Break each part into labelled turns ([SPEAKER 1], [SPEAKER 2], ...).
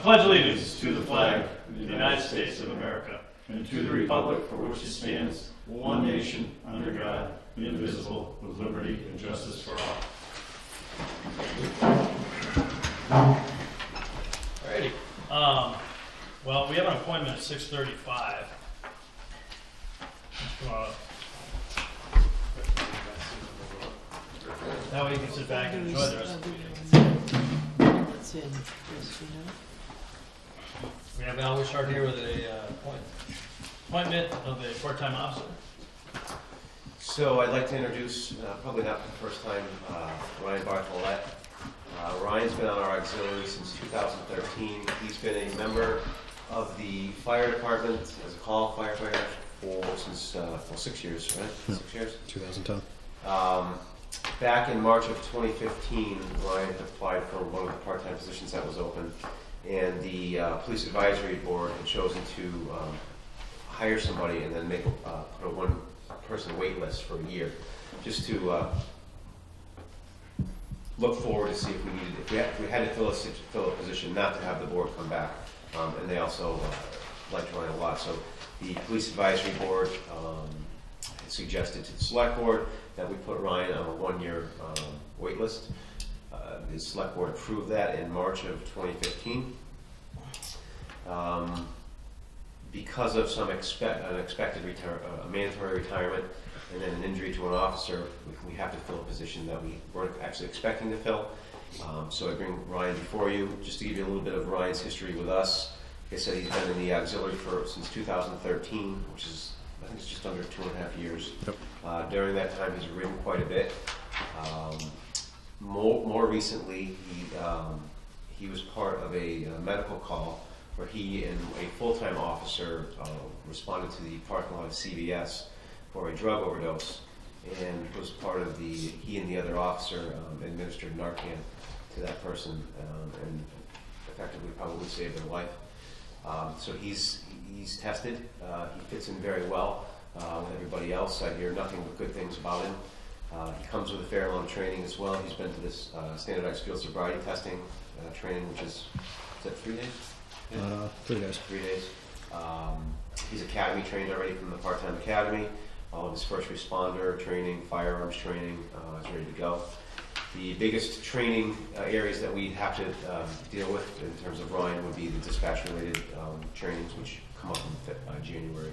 [SPEAKER 1] pledge allegiance to the flag of the United States of America and to the republic for which it stands, one nation, under God, indivisible, with liberty and justice for all. Alrighty. Um, well, we have an appointment at six thirty-five. That way you can sit back and enjoy the rest of the meeting.
[SPEAKER 2] What's in this, you know?
[SPEAKER 1] We have Al Wishart here with a uh, appoint- appointment of a part-time officer.
[SPEAKER 3] So I'd like to introduce, uh, probably not for the first time, uh, Ryan Bartholet. Uh, Ryan's been on our auxiliary since 2013. He's been a member of the fire department as a call firefighter for, since, uh, well, six years, right? Six years?
[SPEAKER 4] 2010.
[SPEAKER 3] Um, Back in March of 2015, Ryan applied for one of the part-time positions that was open, and the uh, Police Advisory Board had chosen to um, hire somebody and then make, uh, put a one-person wait list for a year, just to uh, look forward to see if we needed, if we had, if we had to fill a, fill a position, not to have the board come back. Um, And they also uh, liked Ryan a lot, so the Police Advisory Board um, suggested to the Select Board that we put Ryan on a one-year um, wait list. The Select Board approved that in March of 2015. Um, Because of some expect, unexpected retire, uh, mandatory retirement and then an injury to an officer, we- we have to fill a position that we weren't actually expecting to fill. Um, So I bring Ryan before you, just to give you a little bit of Ryan's history with us. Like I said, he's been in the auxiliary for, since 2013, which is, I think it's just under two and a half years.
[SPEAKER 4] Yep.
[SPEAKER 3] Uh, During that time, he's written quite a bit. Um, More, more recently, he, um, he was part of a uh, medical call where he and a full-time officer uh, responded to the parking lot of CVS for a drug overdose and was part of the, he and the other officer um, administered Narcan to that person um, and effectively probably saved their life. Um, So he's, he's tested, uh, he fits in very well uh, with everybody else. I hear nothing but good things about him. Uh, He comes with a fair amount of training as well. He's been to this uh, standardized field sobriety testing uh, training, which is, is that three days? Yeah.
[SPEAKER 4] Uh, three guys.
[SPEAKER 3] Three days. Um, He's academy trained already from the part-time academy. All of his first responder training, firearms training uh, is ready to go. The biggest training uh, areas that we have to um, deal with in terms of Ryan would be the dispatch-related um, trainings, which come up in January.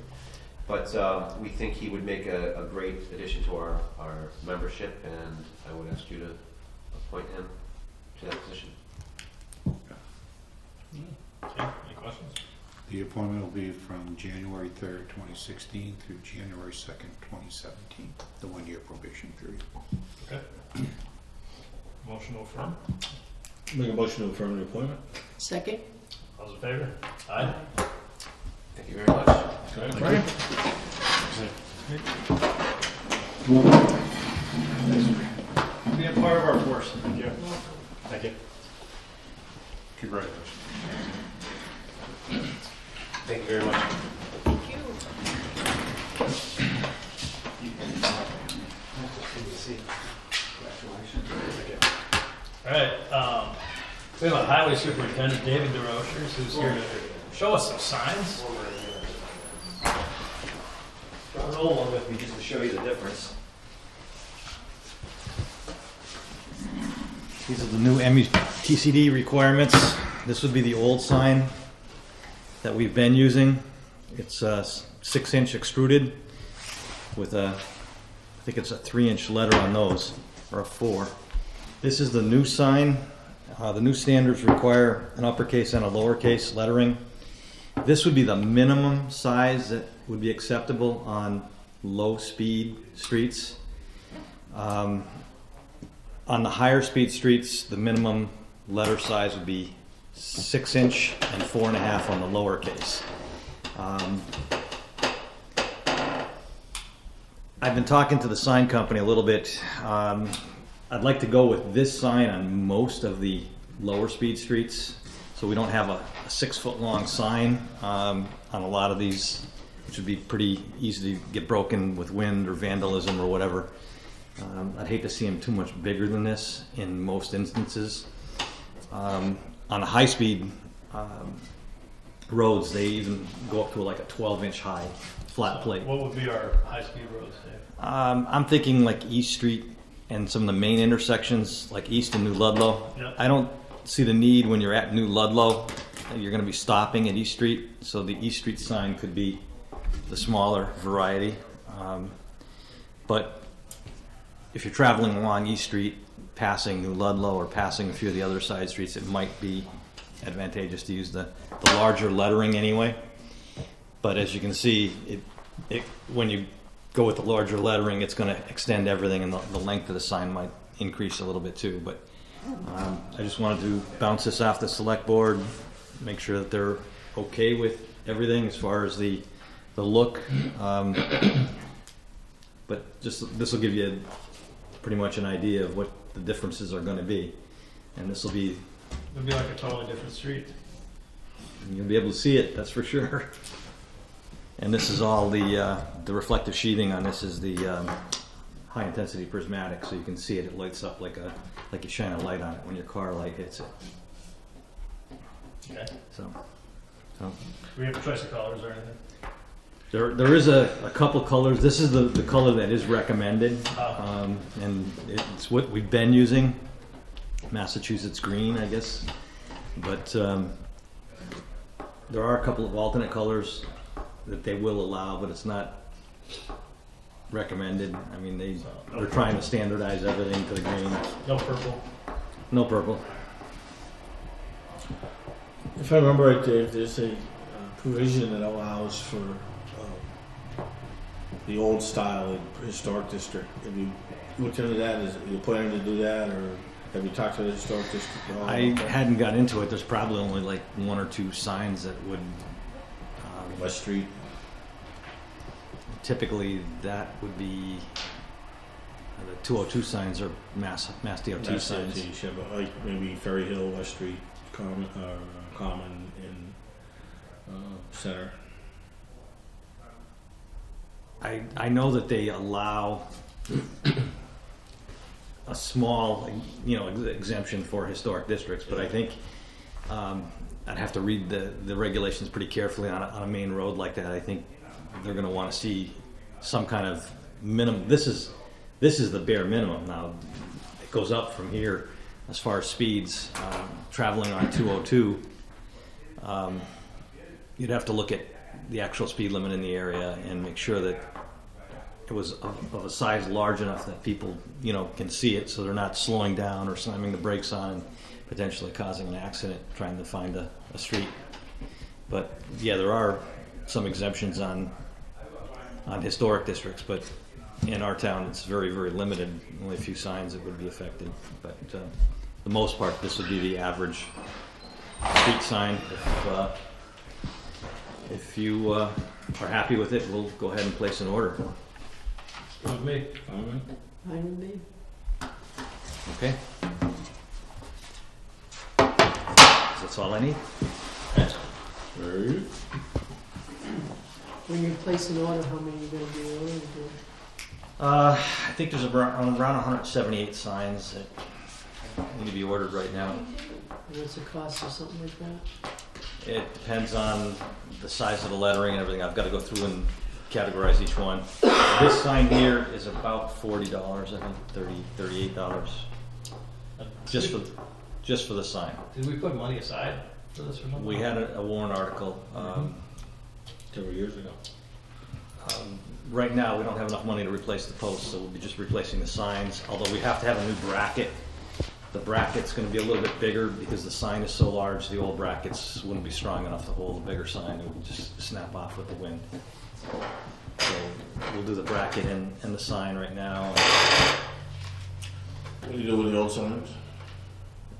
[SPEAKER 3] But um, we think he would make a, a great addition to our, our membership, and I would ask you to appoint him to that position.
[SPEAKER 1] Okay, any questions?
[SPEAKER 5] The appointment will be from January 3rd, 2016 through January 2nd, 2017, the one-year probation period.
[SPEAKER 1] Okay. Motion to affirm.
[SPEAKER 6] Make a motion to affirm the appointment.
[SPEAKER 2] Second?
[SPEAKER 1] All those in favor? Aye.
[SPEAKER 3] Thank you very much.
[SPEAKER 1] Be a part of our force. Thank you.
[SPEAKER 4] Thank you.
[SPEAKER 5] Congratulations.
[SPEAKER 3] Thank you very much.
[SPEAKER 2] Thank you.
[SPEAKER 1] All right, um, we have a highway superintendent, David DeRochers, who's here to show us some signs.
[SPEAKER 7] Brought an old one with me just to show you the difference.
[SPEAKER 4] These are the new MUTCD requirements. This would be the old sign that we've been using. It's uh, six inch extruded with a, I think it's a three inch letter on those, or a four. This is the new sign. Uh, the new standards require an uppercase and a lowercase lettering. This would be the minimum size that would be acceptable on low speed streets. Um, on the higher speed streets, the minimum letter size would be six inch and four and a half on the lowercase. Um, I've been talking to the sign company a little bit. Um, I'd like to go with this sign on most of the lower speed streets, so we don't have a, a six foot long sign um, on a lot of these, which would be pretty easy to get broken with wind or vandalism or whatever. Um, I'd hate to see them too much bigger than this in most instances. Um, on a high speed um, roads, they even go up to like a 12 inch high flat plate.
[SPEAKER 1] What would be our high-speed roads, Dave?
[SPEAKER 4] Um, I'm thinking like East Street and some of the main intersections, like East and New Ludlow.
[SPEAKER 1] Yeah.
[SPEAKER 4] I don't see the need when you're at New Ludlow. You're going to be stopping at East Street, so the East Street sign could be the smaller variety. Um, but if you're traveling along East Street, passing New Ludlow or passing a few of the other side streets, it might be advantageous to use the, the larger lettering anyway. But as you can see, it, it, when you go with the larger lettering, it's going to extend everything, and the, the length of the sign might increase a little bit too. But um, I just wanted to bounce this off the select board, make sure that they're okay with everything as far as the the look. Um, but just this will give you pretty much an idea of what the differences are going to be, and this will be
[SPEAKER 1] It'll be like a totally different street.
[SPEAKER 4] You'll be able to see it, that's for sure. And this is all the, uh, the reflective sheathing on this is the um, high intensity prismatic, so you can see it. It lights up like a like you shine a light on it when your car light hits it.
[SPEAKER 1] Okay.
[SPEAKER 4] So, so
[SPEAKER 1] Do we have a choice of colors or anything?
[SPEAKER 4] there there is a, a couple colors. This is the, the color that is recommended,
[SPEAKER 1] Oh.
[SPEAKER 4] um, and it's what we've been using. Massachusetts green, I guess, but um, there are a couple of alternate colors that they will allow, but it's not recommended. I mean, they they're trying to standardize everything to the green.
[SPEAKER 1] No purple.
[SPEAKER 4] No purple.
[SPEAKER 6] If I remember right, Dave, there's a uh, provision that allows for um, the old style in historic district. Have you looked into that? Is you planning to do that, or have you talked to the historic district at all?
[SPEAKER 4] I hadn't got into it. There's probably only like one or two signs that would. Um,
[SPEAKER 6] West Street.
[SPEAKER 4] Typically, that would be the 202 signs are mass mass DOT
[SPEAKER 6] That's
[SPEAKER 4] signs.
[SPEAKER 6] yeah, but like maybe Ferry Hill, West Street, Common, uh, Common, in uh, Center.
[SPEAKER 4] I, I know that they allow a small, you know, ex- exemption for historic districts, but I think um, I'd have to read the, the regulations pretty carefully on a, on a main road like that. I think they're going to want to see some kind of minimum. This is this is the bare minimum. Now it goes up from here as far as speeds. Um, traveling on 202, um, you'd have to look at the actual speed limit in the area and make sure that it was of, of a size large enough that people, you know, can see it, so they're not slowing down or slamming the brakes on and potentially causing an accident trying to find a, a street. But yeah, there are some exemptions on on historic districts, but in our town, it's very, very limited. Only a few signs that would be affected. But uh, the most part, this would be the average street sign. If uh, if you uh, are happy with it, we'll go ahead and place an order.
[SPEAKER 1] With me.
[SPEAKER 6] All right.
[SPEAKER 2] Fine with me.
[SPEAKER 4] Okay. That's all I need.
[SPEAKER 6] Very good.
[SPEAKER 2] When you place an order, how many you gonna be ordering?
[SPEAKER 4] Uh, I think there's around, around 178 signs that need to be ordered right now.
[SPEAKER 2] And What's the cost or something like that?
[SPEAKER 4] It depends on the size of the lettering and everything. I've got to go through and categorize each one. This sign here is about $40, I think, 30 $38, just for, just for the sign.
[SPEAKER 1] Did we put money aside for this or something?
[SPEAKER 4] We had a a warrant article. um,
[SPEAKER 6] Several years ago.
[SPEAKER 4] Um, Right now, we don't have enough money to replace the posts, so we'll be just replacing the signs, although we have to have a new bracket. The bracket's gonna be a little bit bigger because the sign is so large, the old brackets wouldn't be strong enough to hold a bigger sign, it would just snap off with the wind. So we'll do the bracket and, and the sign right now.
[SPEAKER 6] What do you do with the old signs?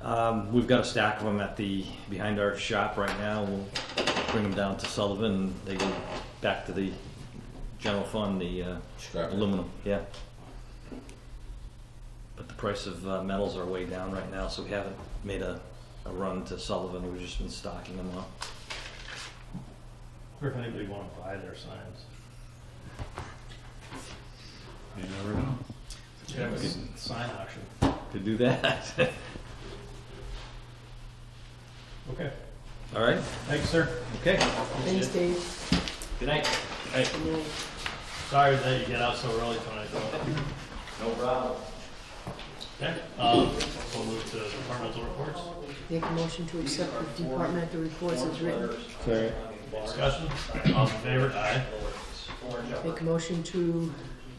[SPEAKER 4] Um, we've got a stack of them at the, behind our shop right now, we'll bring them down to Sullivan, and they go back to the general fund, the, uh,
[SPEAKER 6] Scrap.
[SPEAKER 4] Aluminum, yeah. But the price of uh, metals are way down right now, so we haven't made a, a run to Sullivan. We've just been stocking them up.
[SPEAKER 1] Or if anybody want to buy their signs.
[SPEAKER 5] You never know.
[SPEAKER 1] Should have a
[SPEAKER 4] Okay.
[SPEAKER 1] sign auction.
[SPEAKER 4] To do that.
[SPEAKER 1] Okay.
[SPEAKER 4] All right,
[SPEAKER 1] Thanks, sir.
[SPEAKER 4] okay.
[SPEAKER 2] Thanks, Dave.
[SPEAKER 4] Good night.
[SPEAKER 1] Hey,
[SPEAKER 2] Good night.
[SPEAKER 1] sorry that you get out so early tonight, though.
[SPEAKER 7] No problem.
[SPEAKER 1] Okay, um, we'll move to departmental reports.
[SPEAKER 2] Make a motion to accept the departmental reports as written.
[SPEAKER 6] Sorry.
[SPEAKER 1] Discussion, all in favor? Aye.
[SPEAKER 2] Make a motion to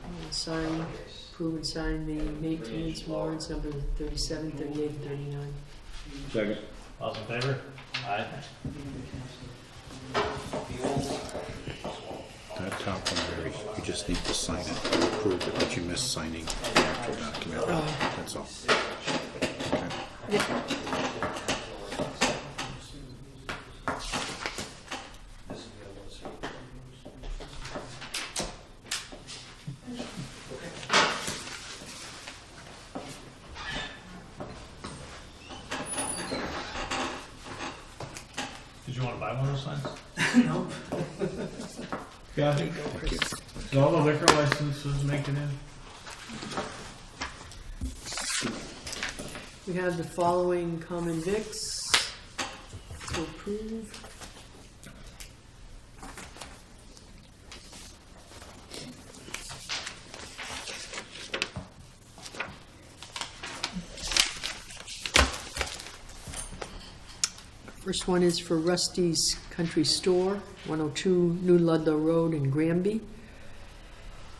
[SPEAKER 2] uh, sign, approve and sign the maintenance warrants number thirty-seven, thirty-eight, and thirty-nine.
[SPEAKER 6] Second.
[SPEAKER 1] All in favor?
[SPEAKER 5] That top one, Barry, you just need to sign it, prove it, but you missed signing the actual document, that's all.
[SPEAKER 1] Did you want to buy one of those signs?
[SPEAKER 6] Kathy,
[SPEAKER 5] Thank you.
[SPEAKER 6] is all the liquor licenses making in?
[SPEAKER 2] The following common vics to approve. First one is for Rusty's Country Store, 102 New Ludlow Road in Granby.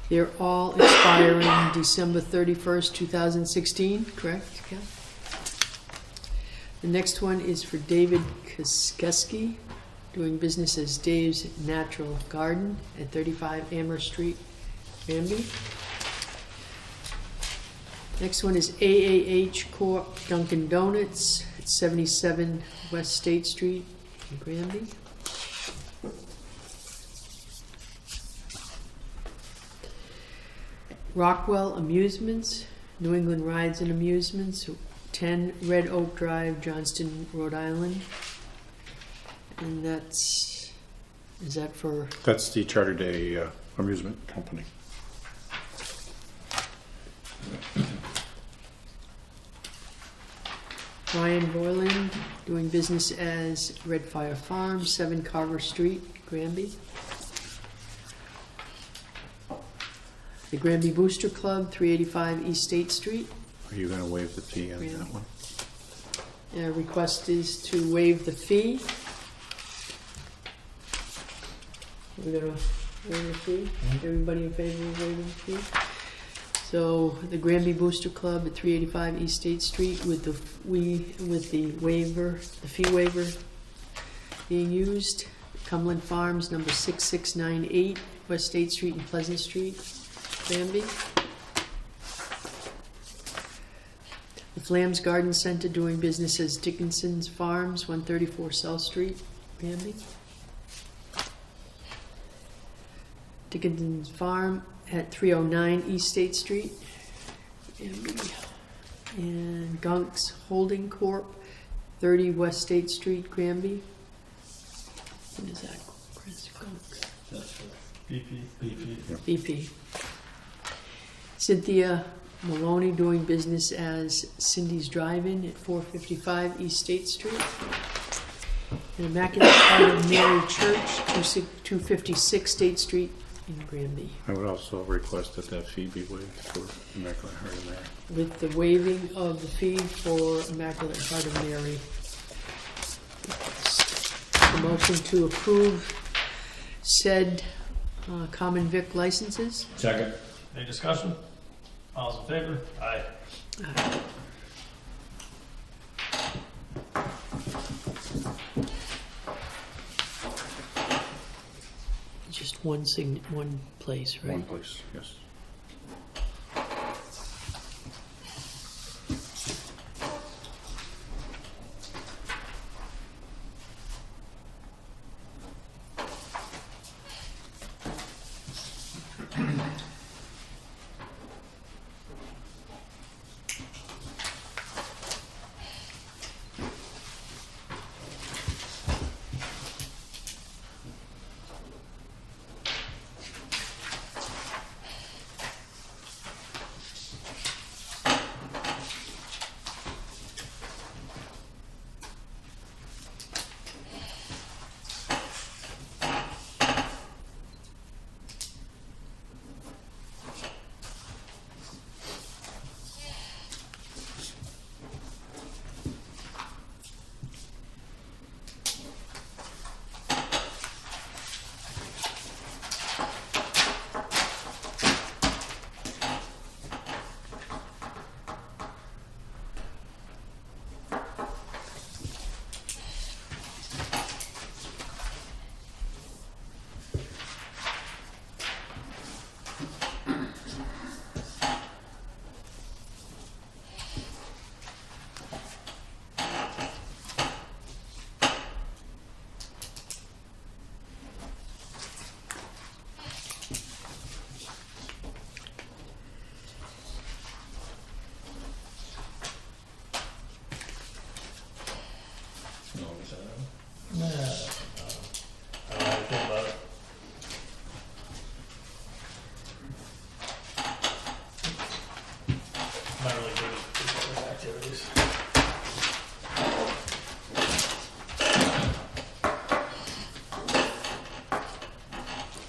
[SPEAKER 2] They're all expiring December 31st, 2016, correct? The next one is for David Kiskeski, doing business as Dave's Natural Garden at 35 Amherst Street, Granby. Next one is AAH Corp. Dunkin' Donuts at 77 West State Street Granby. Rockwell Amusements, New England Rides and Amusements, 10 Red Oak Drive, Johnston, Rhode Island. And that's, is that for,
[SPEAKER 5] That's the Charter Day uh, amusement company.
[SPEAKER 2] Ryan Boylan, doing business as Red Fire Farm, 7 Carver Street, Granby. The Granby Booster Club, 385 East State Street.
[SPEAKER 5] Are you gonna waive the fee on
[SPEAKER 2] Yeah.
[SPEAKER 5] that one?
[SPEAKER 2] Uh, request is to waive the fee. We're gonna waive the fee? Everybody in favor of waiving the fee? So the Granby Booster Club at three eighty-five East State Street with the, f- we, with the waiver, the fee waiver being used. Cumberland Farms, number six six nine eight, West State Street and Pleasant Street, Granby. The Flams Garden Center doing business as Dickinson's Farms, 134 South Street, Granby. Dickinson's Farm at 309 East State Street, Granby. And Gunk's Holding Corp., 30 West State Street, Granby. What is that, Chris? Gunk?
[SPEAKER 1] That's for BP. BP.
[SPEAKER 2] BP. Cynthia Maloney doing business as Cindy's Drive-In at 455 East State Street. And Immaculate Heart of Mary Church, 26 256 State Street in Granby.
[SPEAKER 5] I would also request that that fee be waived for Immaculate Heart of Mary.
[SPEAKER 2] With the waiving of the fee for Immaculate Heart of Mary. The motion to approve said uh, common vic licenses.
[SPEAKER 6] Second.
[SPEAKER 1] Any discussion? All's in favor? Aye.
[SPEAKER 2] Just one sign, one place, right?
[SPEAKER 5] One place, yes.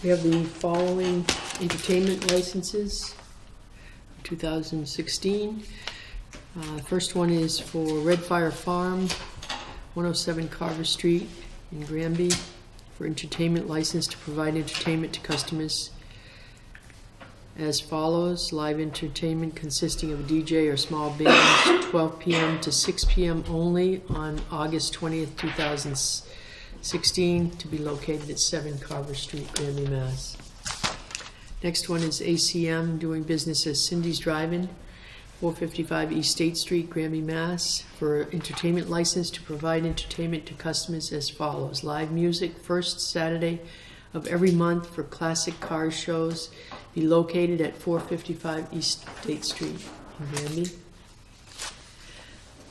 [SPEAKER 2] We have the following entertainment licenses, 2016. Uh, First one is for Red Fire Farm, 107 Carver Street in Granby, for entertainment license to provide entertainment to customers as follows. Live entertainment consisting of a DJ or small band, 12 p.m. to 6 p.m. only on August 20th, 2016, to be located at 7 Carver Street, Granby, Mass. Next one is ACM, doing business as Cindy's Drive-In, 455 East State Street, Granby, Mass, for entertainment license to provide entertainment to customers as follows. Live music, first Saturday of every month for classic car shows, be located at 455 East State Street in Granby.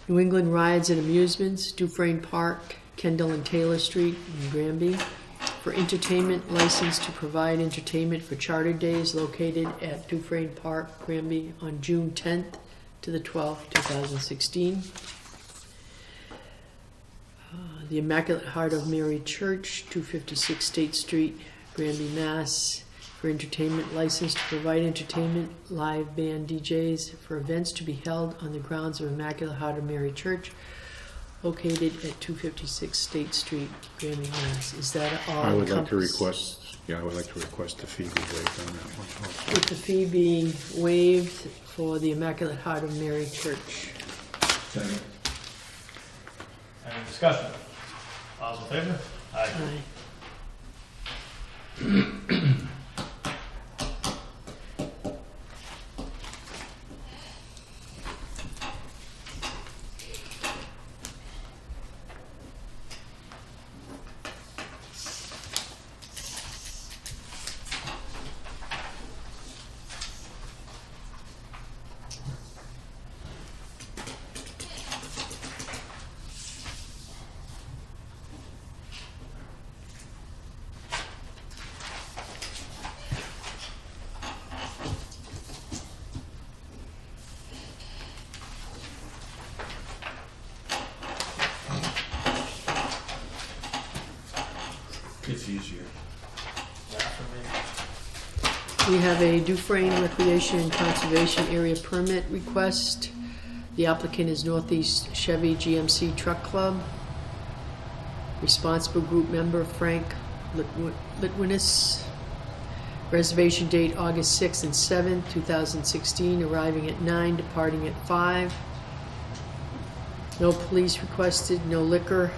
[SPEAKER 2] New England Rides and Amusements, Dufresne Park, Kendall and Taylor Street in Granby. For entertainment license to provide entertainment for charter days located at Dufresne Park, Granby on June 10th to the 12th, 2016. Uh, The Immaculate Heart of Mary Church, 256 State Street, Granby, Mass. For entertainment license to provide entertainment, live band DJs for events to be held on the grounds of Immaculate Heart of Mary Church located at 256 State Street, Granby, Mass. Is that all
[SPEAKER 5] I would like to
[SPEAKER 2] encompassed?
[SPEAKER 5] request, yeah, I would like to request the fee be waived on that one also.
[SPEAKER 2] With the fee being waived for the Immaculate Heart of Mary Church.
[SPEAKER 6] Second. Any discussion? All's in favor? Aye.
[SPEAKER 2] Aye.
[SPEAKER 6] It's easier. Yeah, for
[SPEAKER 2] We have a Dufresne Recreation and Conservation Area Permit request. The applicant is Northeast Chevy GMC Truck Club. Responsible group member Frank Litwi- Litwinis. Reservation date August 6th and 7th, 2016, arriving at 9, departing at 5. No police requested, no liquor.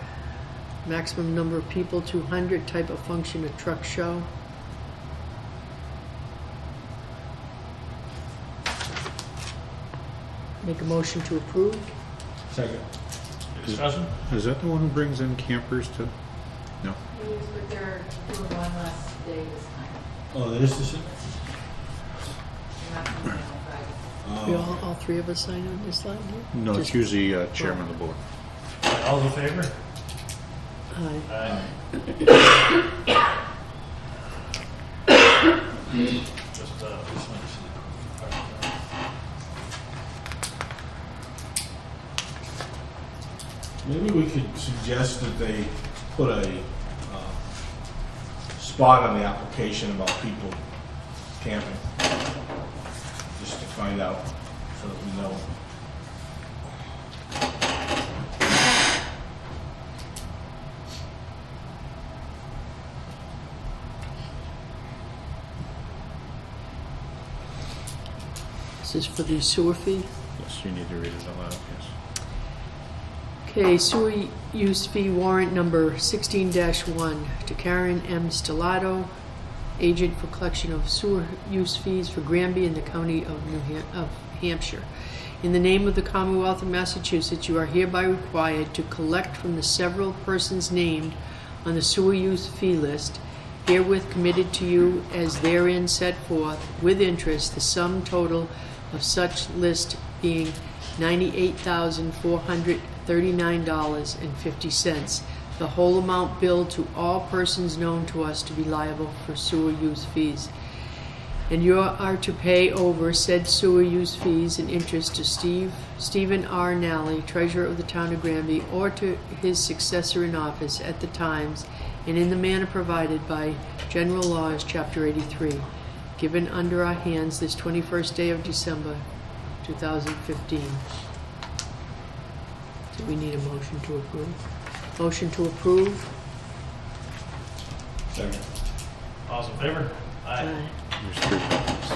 [SPEAKER 2] Maximum number of people 200, type of function a truck show. Make a motion to approve.
[SPEAKER 6] Second. Discussion?
[SPEAKER 5] Is that the one who brings in campers to, no?
[SPEAKER 8] Yes, but they're doing one last day this time.
[SPEAKER 6] Oh, there is this?
[SPEAKER 8] They're not coming in Friday.
[SPEAKER 2] We
[SPEAKER 6] Oh.
[SPEAKER 2] all, all three of us sign on this line here?
[SPEAKER 5] No, it's
[SPEAKER 2] Just-
[SPEAKER 5] usually uh, chairman of the board.
[SPEAKER 6] All in favor?
[SPEAKER 2] Aye.
[SPEAKER 6] Aye. Just, uh, this one's- Maybe we could suggest that they put a, uh, spot on the application about people camping. Just to find out, so that we know.
[SPEAKER 2] This is for the sewer fee.
[SPEAKER 5] Yes, you need to read it aloud, yes.
[SPEAKER 2] Okay, sewer use fee warrant number 16-1 to Karen M. Stellato, agent for collection of sewer use fees for Granby in the county of New Ham- of Hampshire. In the name of the Commonwealth of Massachusetts, you are hereby required to collect from the several persons named on the sewer use fee list, herewith committed to you as therein set forth, with interest, the sum total of such list being ninety-eight thousand four hundred thirty-nine dollars and fifty cents. the whole amount billed to all persons known to us to be liable for sewer use fees. And you are to pay over said sewer use fees and interest to Steve, Stephen R. Nally, treasurer of the town of Granby, or to his successor in office at the times and in the manner provided by General Laws, Chapter 83, given under our hands this 21st day of December, 2015. Do we need a motion to approve? Motion to approve?
[SPEAKER 1] Second. All's in favor? Aye.
[SPEAKER 5] There's three copies.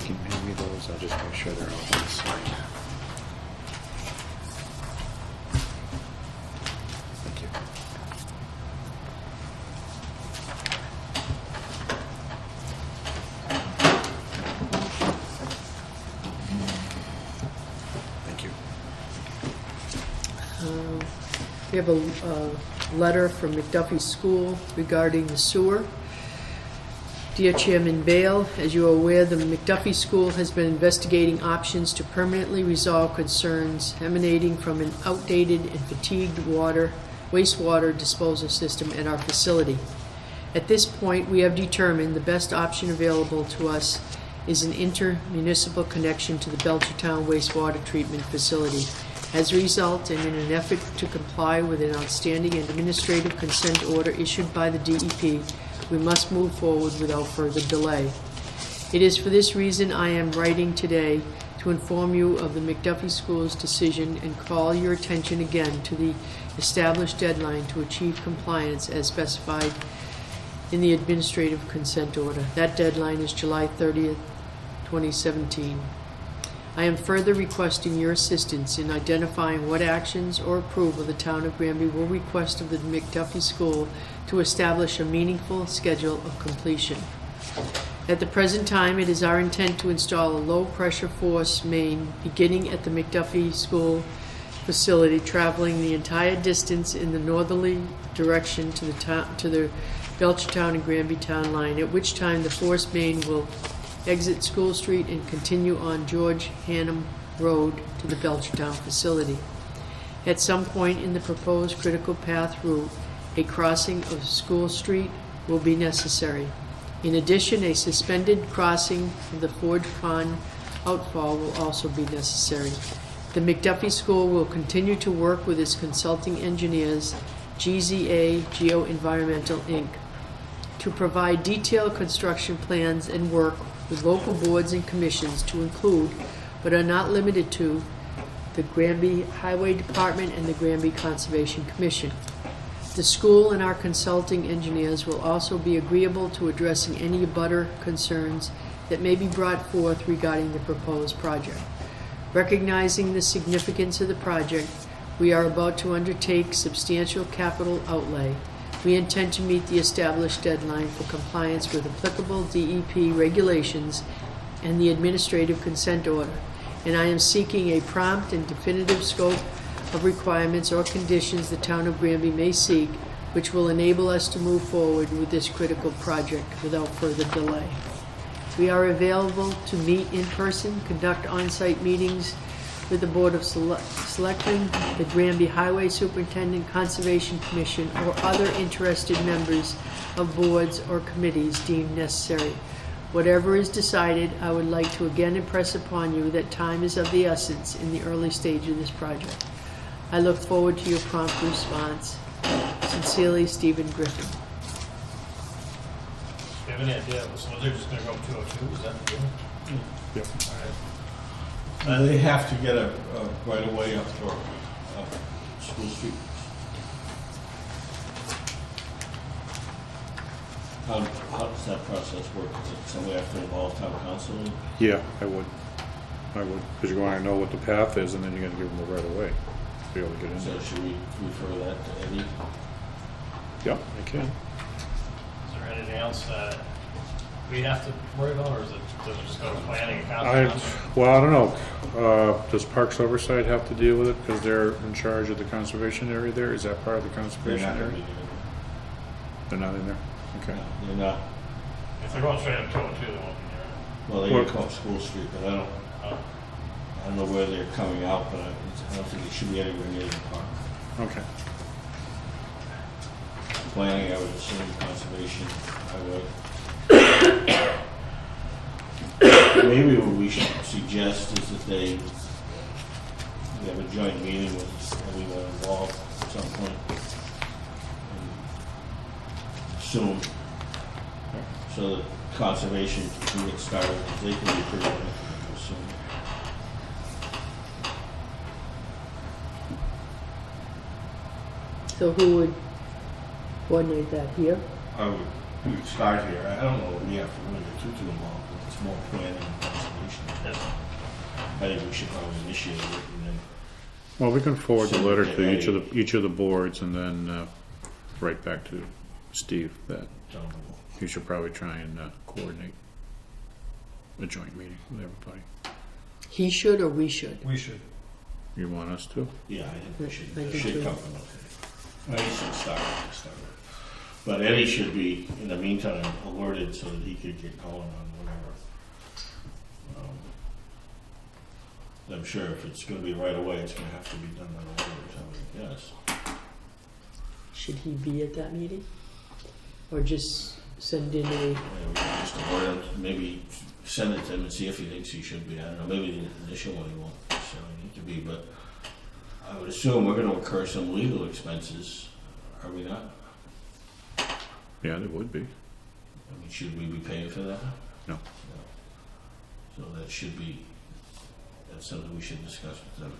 [SPEAKER 5] Can you hand me those? I'll just make sure they're all been signed. Thank you. Thank you.
[SPEAKER 2] Um, We have a letter from MacDuffie School regarding the sewer. Dear Chairman Bale, as you are aware, the MacDuffie School has been investigating options to permanently resolve concerns emanating from an outdated and fatigued water, wastewater disposal system at our facility. At this point, we have determined the best option available to us is an intermunicipal connection to the Belchertown wastewater treatment facility. As a result, and in an effort to comply with an outstanding administrative consent order issued by the DEP, we must move forward without further delay. It is for this reason I am writing today to inform you of the MacDuffie School's decision and call your attention again to the established deadline to achieve compliance as specified in the administrative consent order. That deadline is July 30th, 2017. I am further requesting your assistance in identifying what actions or approval the town of Granby will request of the MacDuffie School to establish a meaningful schedule of completion. At the present time, it is our intent to install a low-pressure force main beginning at the MacDuffie School facility, traveling the entire distance in the northerly direction to the to the Belchertown and Granby Town line, at which time the force main will exit School Street and continue on George Hannum Road to the Belchertown facility. At some point in the proposed critical path route, a crossing of School Street will be necessary. In addition, a suspended crossing of the Forge Pond outfall will also be necessary. The MacDuffie School will continue to work with its consulting engineers, GZA Geo Environmental Inc., to provide detailed construction plans and work with local boards and commissions to include, but are not limited to, the Granby Highway Department and the Granby Conservation Commission. The school and our consulting engineers will also be agreeable to addressing any abutter concerns that may be brought forth regarding the proposed project. Recognizing the significance of the project, we are about to undertake substantial capital outlay. We intend to meet the established deadline for compliance with applicable DEP regulations and the administrative consent order, and I am seeking a prompt and definitive scope of requirements or conditions the town of Granby may seek, which will enable us to move forward with this critical project without further delay. We are available to meet in person, conduct on-site meetings with the Board of Sele- Selectmen, the Granby Highway Superintendent, Conservation Commission, or other interested members of boards or committees deemed necessary. Whatever is decided, I would like to again impress upon you that time is of the essence in the early stage of this project. I look forward to your prompt response. Sincerely, Stephen Griffin.
[SPEAKER 1] Okay, have any idea, so they're just gonna go up two oh two, is that the deal?
[SPEAKER 5] Yep.
[SPEAKER 6] And they have to get a, a right of way up for, up uh, School Street. How, how does that process work? Is it somebody have to involve town council?
[SPEAKER 5] Yeah, I would. I would, because you're going to know what the path is, and then you're going to give them the right of way to be able to get in
[SPEAKER 6] So
[SPEAKER 5] there.
[SPEAKER 6] should we refer that to Eddie?
[SPEAKER 5] Yeah, I can.
[SPEAKER 1] Is there anything else that we have to worry about, or is it, does it just go to planning and
[SPEAKER 5] I,
[SPEAKER 1] council?
[SPEAKER 5] well, I don't know. Uh, does Parks Oversight have to deal with it because they're in charge of the conservation area there? Is that part of the
[SPEAKER 6] They're
[SPEAKER 5] conservation
[SPEAKER 6] not gonna
[SPEAKER 5] area?
[SPEAKER 6] be
[SPEAKER 5] They're not in there? Okay.
[SPEAKER 6] there. No, They're not,
[SPEAKER 1] If they're going straight up two oh two, they won't be there.
[SPEAKER 6] well, they
[SPEAKER 5] Well-
[SPEAKER 6] can come up School Street, but I don't,
[SPEAKER 1] Oh.
[SPEAKER 6] I don't know where they're coming out, but I I don't think it should be anywhere near the park.
[SPEAKER 5] Okay.
[SPEAKER 6] Planning, I would assume conservation, I would. Maybe what we should suggest is that they, we have a joint meeting with everyone involved at some point. and Soon. So that conservation can get started, because they can be pretty active soon.
[SPEAKER 2] So who would coordinate that here?
[SPEAKER 6] I would, we would start here, I don't know, if we have to really get too, too involved, it's more planning and conservation. I think we should probably initiate it and then,
[SPEAKER 5] Well, we can forward the letter to each of the, each of the boards and then, uh, right back to Steve that you should probably try and uh, coordinate a joint meeting with everybody.
[SPEAKER 2] He should or we should?
[SPEAKER 1] We should.
[SPEAKER 5] You want us to?
[SPEAKER 6] yeah, I think we should,
[SPEAKER 2] I
[SPEAKER 6] it
[SPEAKER 2] do
[SPEAKER 6] should
[SPEAKER 2] too.
[SPEAKER 6] come from, I think it should start, start. But Eddie should be, in the meantime, alerted so that he could get going on whatever. Um, I'm sure if it's gonna be right away, it's gonna have to be done right away, or something, yes.
[SPEAKER 2] Should he be at that meeting? Or just send in a,
[SPEAKER 6] Yeah, we can just alert him, maybe send it to him and see if he thinks he should be, I don't know, maybe the initial one he won't necessarily need to be, but I would assume we're gonna incur some legal expenses, are we not?
[SPEAKER 5] Yeah, there would be.
[SPEAKER 6] I mean, should we be paying for that?
[SPEAKER 5] No.
[SPEAKER 6] So that should be, that's something we should discuss with them.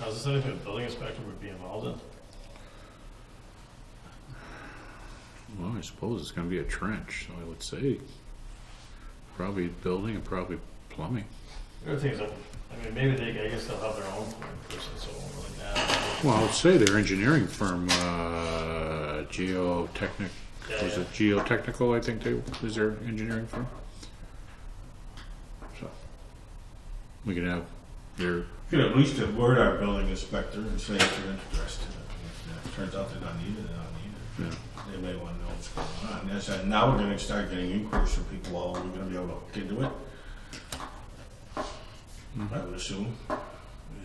[SPEAKER 1] Now, is this anything the building inspector would be involved in?
[SPEAKER 5] Well, I suppose it's gonna be a trench, so I would say probably building and probably plumbing.
[SPEAKER 1] The other thing is, that- I mean, maybe they, I guess they'll have their own person, so it won't really matter.
[SPEAKER 5] Well, I would say their engineering firm, uh, Geotechnic,
[SPEAKER 1] Yeah,
[SPEAKER 5] was
[SPEAKER 1] yeah.
[SPEAKER 5] it Geotechnical, I think they, is their engineering firm? So, we could have their,
[SPEAKER 6] You could at least word our building inspector and say if you're interested. If it turns out they're not needed, they're not needed.
[SPEAKER 5] yeah,
[SPEAKER 6] They may want to know what's going on. Yes, and now we're gonna start getting inquiries from people, well, are we gonna be able to hook into it? Mm-hmm. I would assume,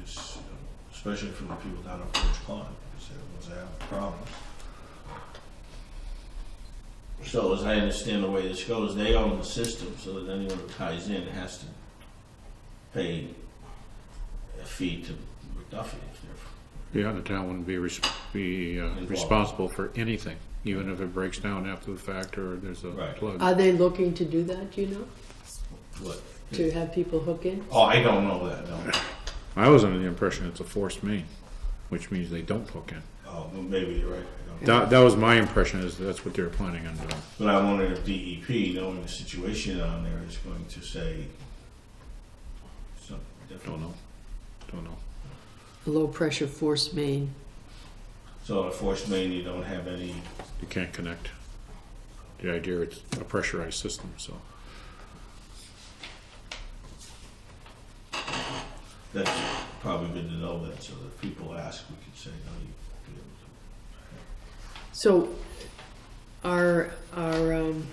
[SPEAKER 6] it's, you know, especially from the people down at Forge Pond, because they're the ones that have problems. So as I understand the way this goes, they own the system, so that anyone who ties in has to pay a fee to MacDuffie if they're
[SPEAKER 5] yeah, the town wouldn't be, res- be uh,
[SPEAKER 6] Involved.
[SPEAKER 5] responsible for anything, even if it breaks down after the fact or there's a
[SPEAKER 6] Right.
[SPEAKER 5] plug.
[SPEAKER 2] are they looking to do that, do you know?
[SPEAKER 6] what?
[SPEAKER 2] To have people hook in?
[SPEAKER 6] Oh, I don't know that, no.
[SPEAKER 5] I was under the impression it's a forced main, which means they don't hook in.
[SPEAKER 6] Oh, well, maybe you're right. I don't know.
[SPEAKER 5] That, that was my impression, is that's what they're planning on doing.
[SPEAKER 6] But I'm wondering if DEP, knowing the situation on there, is going to say something.
[SPEAKER 5] Don't know, don't know.
[SPEAKER 2] A low-pressure force main.
[SPEAKER 6] So on a forced main, you don't have any,
[SPEAKER 5] You can't connect. The idea, it's a pressurized system, so.
[SPEAKER 6] that's probably good to know that, so that if people ask, we can say, no, you. you-
[SPEAKER 2] So, our, our, um,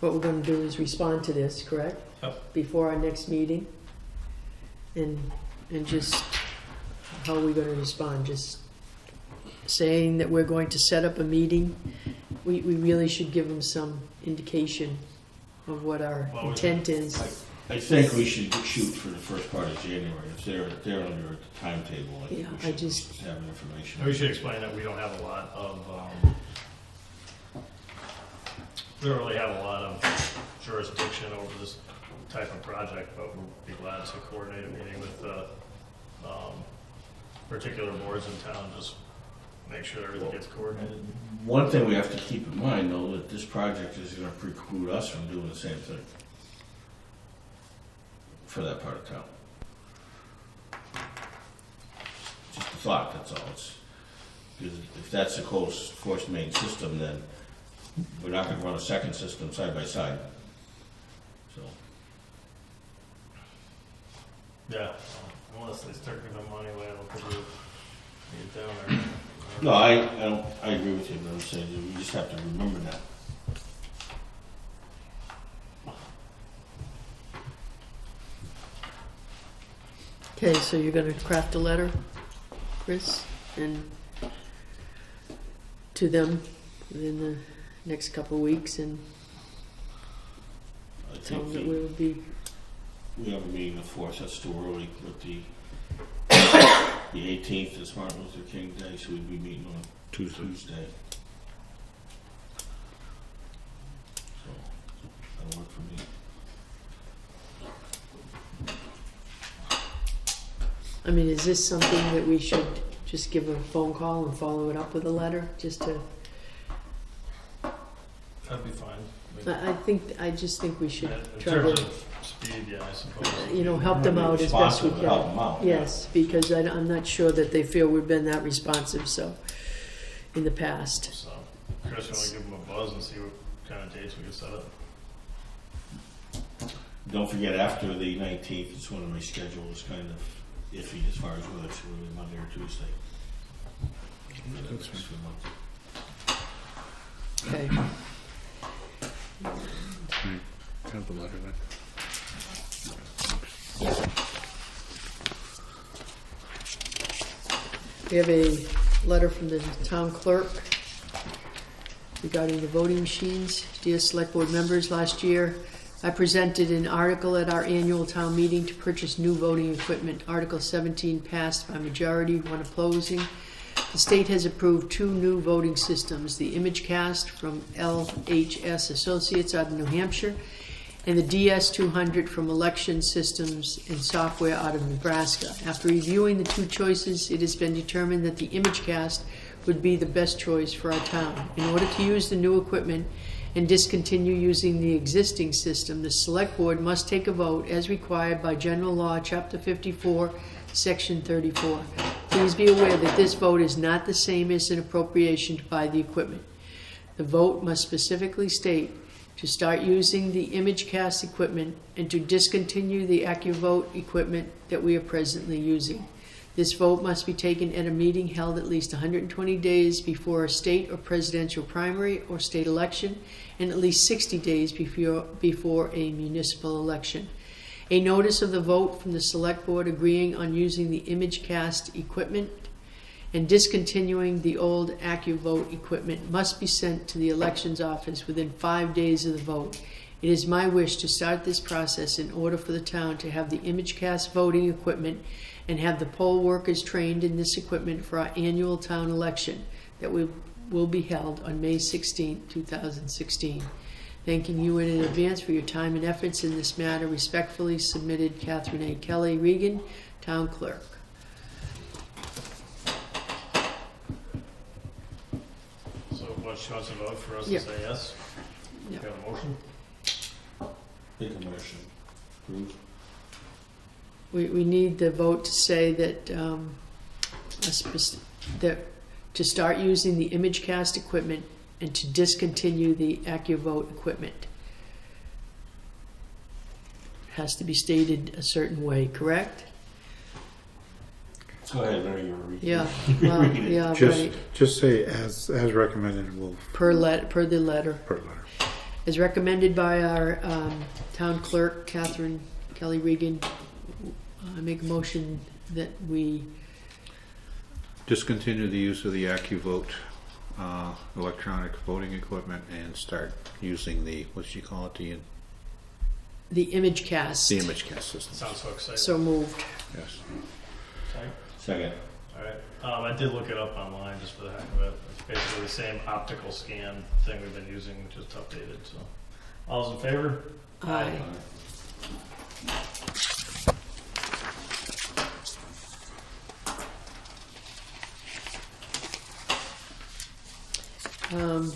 [SPEAKER 2] what we're gonna do is respond to this, correct?
[SPEAKER 1] Yep.
[SPEAKER 2] Before our next meeting? And, and just, how are we gonna respond? Just saying that we're going to set up a meeting? We, we really should give them some indication of what our
[SPEAKER 1] Well, we-
[SPEAKER 2] intent is.
[SPEAKER 6] I think we should shoot for the first part of January, if they're, they're under a timetable, I think
[SPEAKER 2] Yeah,
[SPEAKER 6] we
[SPEAKER 2] I
[SPEAKER 6] should
[SPEAKER 2] just-
[SPEAKER 6] have information.
[SPEAKER 1] And we should explain that we don't have a lot of, um, We don't really have a lot of jurisdiction over this type of project, but we'd be glad to coordinate a meeting with, uh, um, particular boards in town, just make sure everything gets coordinated.
[SPEAKER 6] One thing we have to keep in mind, though, that this project is gonna preclude us from doing the same thing for that part of town. Just a thought, that's all. Because if that's the close force main system, then we're not gonna run a second system side by side. So,
[SPEAKER 1] Yeah, unless they start giving money away, I don't think we'll get down there.
[SPEAKER 6] no, I, I don't, I agree with you, but I'm saying, that we just have to remember that.
[SPEAKER 2] Okay, so you're gonna craft a letter, Chris, and to them within the next couple of weeks and
[SPEAKER 6] I
[SPEAKER 2] tell them
[SPEAKER 6] think
[SPEAKER 2] that
[SPEAKER 6] the-
[SPEAKER 2] we will be,
[SPEAKER 6] We have a meeting the fourth, that's too early but the, the eighteenth is Martin Luther King Day, so we'd be meeting on
[SPEAKER 5] Tuesday.
[SPEAKER 6] Tuesday. So, that'll work for me.
[SPEAKER 2] I mean, is this something that we should just give a phone call and follow it up with a letter, just to,
[SPEAKER 1] That'd be fine. I mean,
[SPEAKER 2] I, I think, I just think we should uh,
[SPEAKER 1] In
[SPEAKER 2] try
[SPEAKER 1] terms
[SPEAKER 2] to,
[SPEAKER 1] of speed, yeah, I suppose.
[SPEAKER 2] you know, help them out as best we
[SPEAKER 6] Responsible to help
[SPEAKER 2] can.
[SPEAKER 6] them out.
[SPEAKER 2] Yes, because I, am not sure that they feel we've been that responsive, so, in the past.
[SPEAKER 1] So, Chris, you wanna give them a buzz and see what kind of dates we can set up?
[SPEAKER 6] Don't forget, after the nineteenth, it's when my schedule is kind of iffy as far as whether it's really Monday or Tuesday.
[SPEAKER 5] That's
[SPEAKER 6] Next few months.
[SPEAKER 2] Okay,
[SPEAKER 5] Have the letter then.
[SPEAKER 2] We have a letter from the town clerk regarding the voting machines. Dear Select Board members, last year I presented an article at our annual town meeting to purchase new voting equipment. Article 17 passed by majority, one opposing. The state has approved two new voting systems, the ImageCast from LHS Associates out of New Hampshire and the DS200 from Election Systems and Software out of Nebraska. After reviewing the two choices, it has been determined that the ImageCast would be the best choice for our town. In order to use the new equipment and discontinue using the existing system, the Select Board must take a vote as required by General Law, Chapter 54, Section 34. Please be aware that this vote is not the same as an appropriation to buy the equipment. The vote must specifically state to start using the ImageCast equipment and to discontinue the AccuVote equipment that we are presently using. This vote must be taken at a meeting held at least 120 days before a state or presidential primary or state election and at least 60 days before, before a municipal election. A notice of the vote from the Select Board agreeing on using the ImageCast equipment and discontinuing the old AccuVote equipment must be sent to the elections office within five days of the vote. It is my wish to start this process in order for the town to have the ImageCast voting equipment and have the poll workers trained in this equipment for our annual town election that will, will be held on May 16, 2016. Thanking you in advance for your time and efforts in this matter. Respectfully submitted, Catherine A. Kelly Regan, Town Clerk.
[SPEAKER 1] So what, she wants to vote for us
[SPEAKER 2] Yeah.
[SPEAKER 1] to say yes?
[SPEAKER 2] Yeah.
[SPEAKER 1] Got a motion?
[SPEAKER 6] Make a motion. Approve.
[SPEAKER 2] We, we need the vote to say that, um, a spec- that, to start using the ImageCast equipment and to discontinue the AccuVote equipment. Has to be stated a certain way, correct?
[SPEAKER 6] Go ahead, Larry, you're reading.
[SPEAKER 2] Yeah, well, yeah,
[SPEAKER 5] Just,
[SPEAKER 2] right,
[SPEAKER 5] just say as, as recommended, will,
[SPEAKER 2] per let, per the letter.
[SPEAKER 5] per letter.
[SPEAKER 2] As recommended by our, um, town clerk, Catherine Kelly Regan, I make a motion that we
[SPEAKER 5] Discontinue the use of the AccuVote, uh, electronic voting equipment and start using the, what do you call it, the,
[SPEAKER 2] The ImageCast.
[SPEAKER 5] the ImageCast system.
[SPEAKER 1] Sounds so exciting.
[SPEAKER 2] So moved.
[SPEAKER 5] Yes.
[SPEAKER 1] Sorry?
[SPEAKER 6] Second.
[SPEAKER 1] Alright, um, I did look it up online just for the heck of it. It's basically the same optical scan thing we've been using, just updated, so. all All's in favor?
[SPEAKER 2] Aye. Um,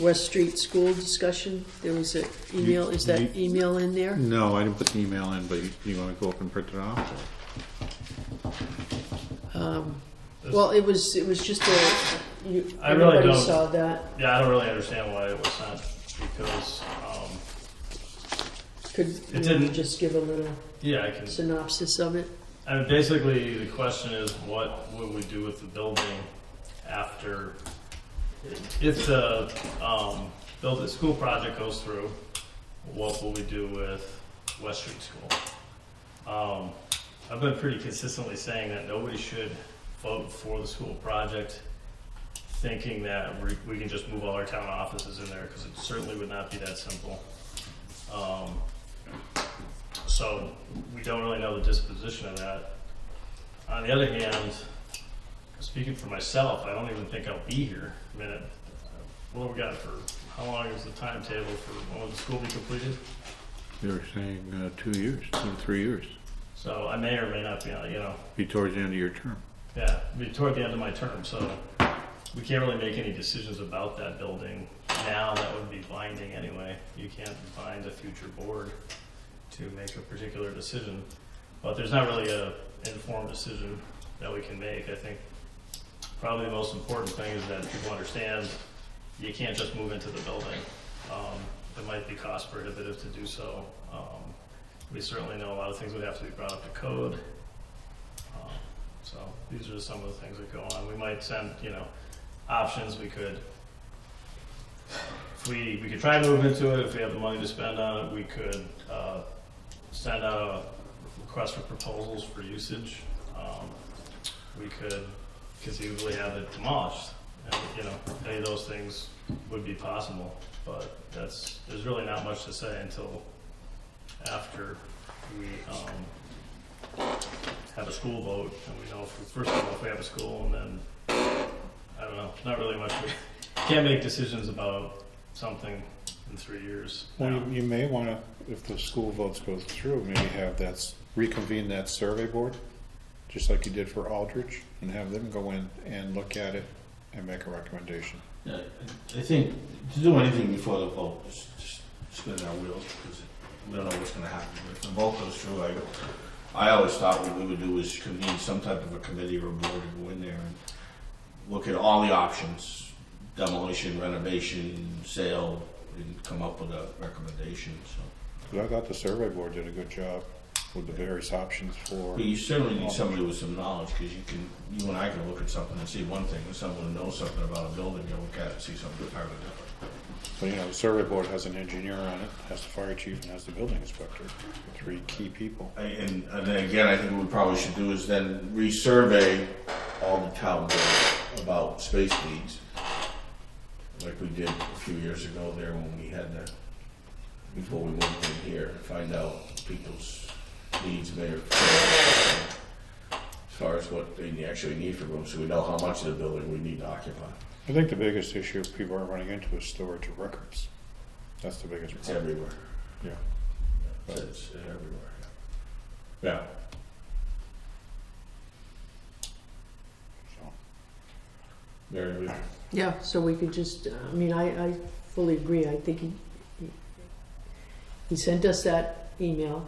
[SPEAKER 2] West Street School discussion, there was an email, is that email in there?
[SPEAKER 5] No, I didn't put the email in, but you, you wanna go up and print it off?
[SPEAKER 2] Um,
[SPEAKER 1] This-
[SPEAKER 2] Well, it was, it was just a, you,
[SPEAKER 1] I really
[SPEAKER 2] everybody
[SPEAKER 1] don't-
[SPEAKER 2] saw that,
[SPEAKER 1] Yeah, I don't really understand why it was sent, because, um,
[SPEAKER 2] could
[SPEAKER 1] It
[SPEAKER 2] you
[SPEAKER 1] didn't-
[SPEAKER 2] just give a little
[SPEAKER 1] yeah, I can,
[SPEAKER 2] synopsis of it?
[SPEAKER 1] I mean, basically, the question is, what would we do with the building after, if the, um, build, the school project goes through, what will we do with West Street School? Um, I've been pretty consistently saying that nobody should vote for the school project thinking that we, can just move all our town offices in there, because it certainly would not be that simple. Um, so we don't really know the disposition of that. On the other hand, speaking for myself, I don't even think I'll be here. I mean, what we got for, how long is the timetable for when will the school be completed?
[SPEAKER 5] They were saying, uh, two years, two, three years,
[SPEAKER 1] So I may or may not be, on, you know,
[SPEAKER 5] be towards the end of your term.
[SPEAKER 1] yeah, be toward the end of my term, so we can't really make any decisions about that building now that would be binding anyway. You can't bind a future board to make a particular decision. But there's not really a informed decision that we can make. I think probably the most important thing is that people understand you can't just move into the building. Um, it might be cost prohibitive to do so. Um, we certainly know a lot of things would have to be brought up to code. Um, So these are some of the things that go on. We might send, you know, options, we could, if we, we could try to move into it, if we have the money to spend on it, we could, uh, send out a request for proposals for usage. Um, We could conceivably have it demolished, and, you know, any of those things would be possible, but that's, there's really not much to say until after we, um, have a school vote, and we know, if first of all, if we have a school, and then, I don't know, not really much, we can't make decisions about something in three years.
[SPEAKER 5] Well,
[SPEAKER 1] now.
[SPEAKER 5] you, you may wanna, if the school votes go through, maybe have that, s- reconvene that survey board, just like you did for Aldrich, and have them go in and look at it and make a recommendation.
[SPEAKER 6] Yeah, I I think to do anything before the vote is just spinning our wheels because we don't know what's gonna happen. If the vote goes through, I, I always thought what we would do is convene some type of a committee or a board to go in there and look at all the options, demolition, renovation, sale, and come up with a recommendation, so.
[SPEAKER 5] I thought the survey board did a good job with the various options for,
[SPEAKER 6] But you certainly need somebody with some knowledge, because you can, you and I can look at something and see one thing, and someone who knows something about a building, you look at it and see something entirely different.
[SPEAKER 5] But you know, the survey board has an engineer on it, has the fire chief, and has the building inspector, three key people.
[SPEAKER 6] And, and then again, I think what we probably should do is then resurvey all the town boards about space needs. Like we did a few years ago there when we had the, before we moved in here, find out people's needs there. As far as what they actually need for room, so we know how much of the building we need to occupy.
[SPEAKER 5] I think the biggest issue people are running into is storage of records. That's the biggest
[SPEAKER 6] It's
[SPEAKER 5] problem.
[SPEAKER 6] everywhere.
[SPEAKER 5] Yeah.
[SPEAKER 6] It's it's everywhere. Yeah.
[SPEAKER 5] So,
[SPEAKER 6] Mary, we-
[SPEAKER 2] Yeah, so we could just, uh, I mean, I, I fully agree, I think he, he- he sent us that email,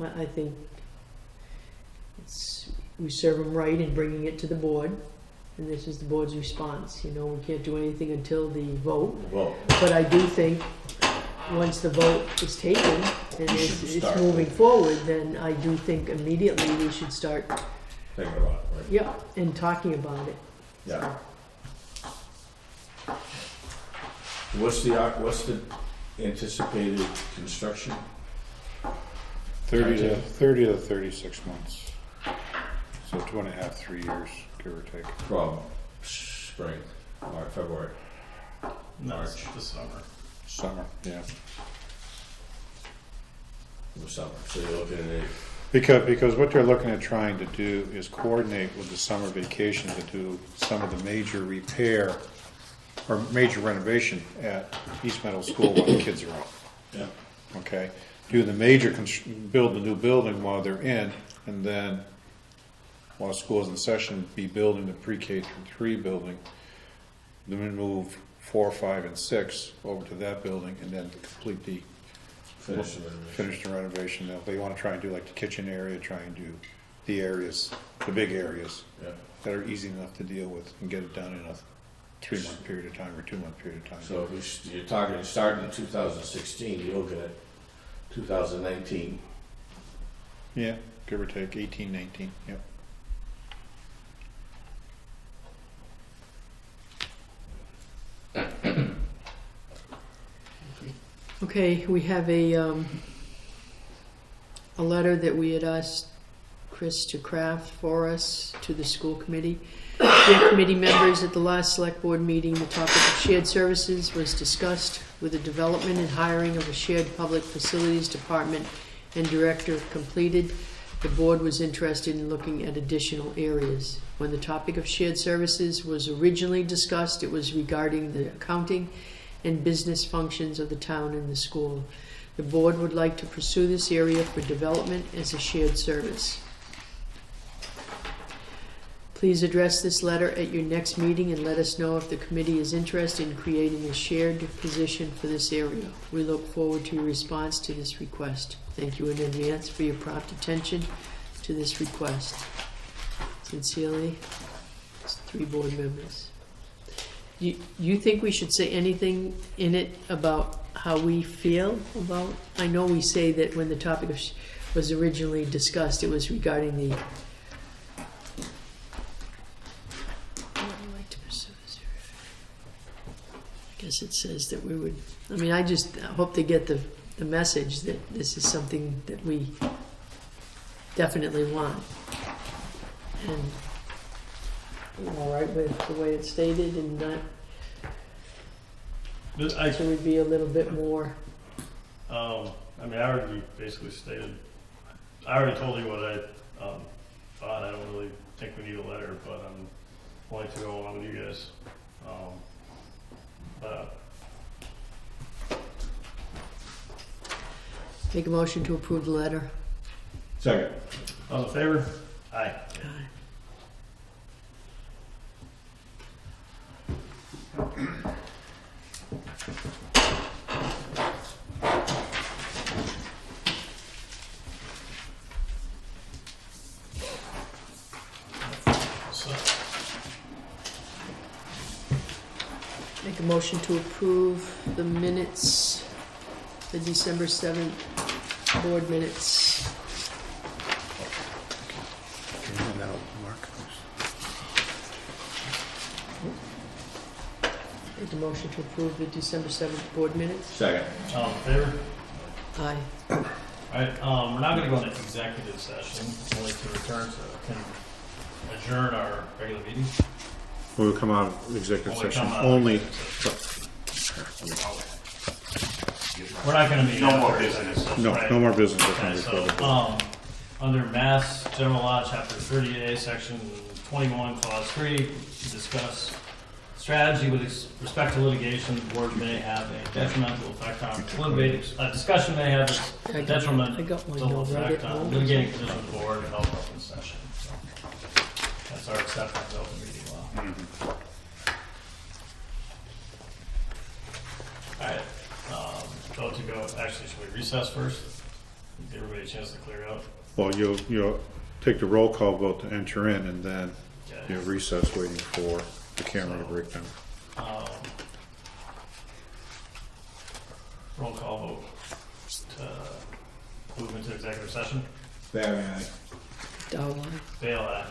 [SPEAKER 2] I, I think it's, we serve him right in bringing it to the board, and this is the board's response, you know, we can't do anything until the vote,
[SPEAKER 6] well,
[SPEAKER 2] but I do think, once the vote is taken, and it's,
[SPEAKER 6] should
[SPEAKER 2] it's
[SPEAKER 6] start.
[SPEAKER 2] moving forward, then I do think immediately we should start,
[SPEAKER 6] think about it, right?
[SPEAKER 2] yeah, and talking about it.
[SPEAKER 6] Yeah. What's the, what's the anticipated construction?
[SPEAKER 5] Thirty to,
[SPEAKER 6] Okay.
[SPEAKER 5] thirty to thirty-six months. So two and a half, three years, give or take.
[SPEAKER 6] From spring, March, February,
[SPEAKER 1] No, it's
[SPEAKER 6] March.
[SPEAKER 1] the summer.
[SPEAKER 5] Summer, yeah.
[SPEAKER 6] or summer, so you're looking at a
[SPEAKER 5] Because, because what they're looking at trying to do is coordinate with the summer vacation to do some of the major repair or major renovation at East Meadow School while the kids are out.
[SPEAKER 6] Yeah.
[SPEAKER 5] Okay? Do the major, constr- build the new building while they're in, and then while school's in session, be building the pre-K through three building. Then move four, five, and six over to that building, and then complete the
[SPEAKER 6] Finish the renovation.
[SPEAKER 5] finish the renovation. Now, if they wanna try and do like the kitchen area, try and do the areas, the big areas
[SPEAKER 6] Yeah.
[SPEAKER 5] that are easy enough to deal with and get it done in a three-month period of time or two-month period of time.
[SPEAKER 6] So if you s- you're talking, starting in two thousand sixteen, you're looking at two thousand nineteen.
[SPEAKER 5] Yeah, give or take eighteen, nineteen, yep.
[SPEAKER 2] Okay, we have a, um, a letter that we had asked Chris to craft for us to the school committee. Dear committee members, at the last select board meeting, the topic of shared services was discussed with the development and hiring of a shared public facilities department and director completed. The board was interested in looking at additional areas. When the topic of shared services was originally discussed, it was regarding the accounting and business functions of the town and the school. The board would like to pursue this area for development as a shared service. Please address this letter at your next meeting and let us know if the committee is interested in creating a shared position for this area. We look forward to your response to this request. Thank you in advance for your prompt attention to this request. Sincerely, three board members. You, you think we should say anything in it about how we feel about? I know we say that when the topic was originally discussed, it was regarding the. I guess it says that we would. I mean, I just hope they get the the message that this is something that we definitely want. And I'm all right with the way it's stated and not
[SPEAKER 1] But I,
[SPEAKER 2] So we'd be a little bit more,
[SPEAKER 1] um, I mean, I already basically stated, I already told you what I, um, thought, I don't really think we need a letter, but I'm willing to go along with you guys. Um, But,
[SPEAKER 2] make a motion to approve the letter.
[SPEAKER 6] Second.
[SPEAKER 1] all in favor? Aye. So,
[SPEAKER 2] Make a motion to approve the minutes, the December seventh board minutes.
[SPEAKER 5] Mark,
[SPEAKER 2] Make a motion to approve the December seventh board minutes.
[SPEAKER 6] Second.
[SPEAKER 1] all in favor?
[SPEAKER 2] Aye.
[SPEAKER 1] Alright, um, we're not gonna go into executive session, only to return to, can adjourn our regular meeting.
[SPEAKER 5] We'll come out of executive
[SPEAKER 1] Only
[SPEAKER 5] session
[SPEAKER 1] come out of
[SPEAKER 5] only,
[SPEAKER 1] We're not gonna meet.
[SPEAKER 7] No more business.
[SPEAKER 1] session,
[SPEAKER 5] no,
[SPEAKER 1] right?
[SPEAKER 5] no more business. will come
[SPEAKER 1] Okay,
[SPEAKER 5] before
[SPEAKER 1] so,
[SPEAKER 5] board.
[SPEAKER 1] um, under Mass General Law, Chapter thirty A, Section twenty-one, Clause three, to discuss strategy with respect to litigation, the board may have a detrimental effect on litigating, a discussion may have
[SPEAKER 2] I
[SPEAKER 1] a
[SPEAKER 2] got-
[SPEAKER 1] detrimental
[SPEAKER 2] I got one, you'll
[SPEAKER 1] effect
[SPEAKER 2] it.
[SPEAKER 1] on litigating position of the board held in open session. So, That's our acceptance of open meeting law. Alright, um, vote to go, actually, should we recess first? Give everybody a chance to clear out?
[SPEAKER 5] Well, you'll, you'll take the roll call vote to enter in, and then
[SPEAKER 1] Yeah.
[SPEAKER 5] you'll recess waiting for the camera to break down.
[SPEAKER 1] Um, Roll call vote to move into executive session.
[SPEAKER 6] Barry, aye.
[SPEAKER 2] Dow line.
[SPEAKER 1] Dale, aye.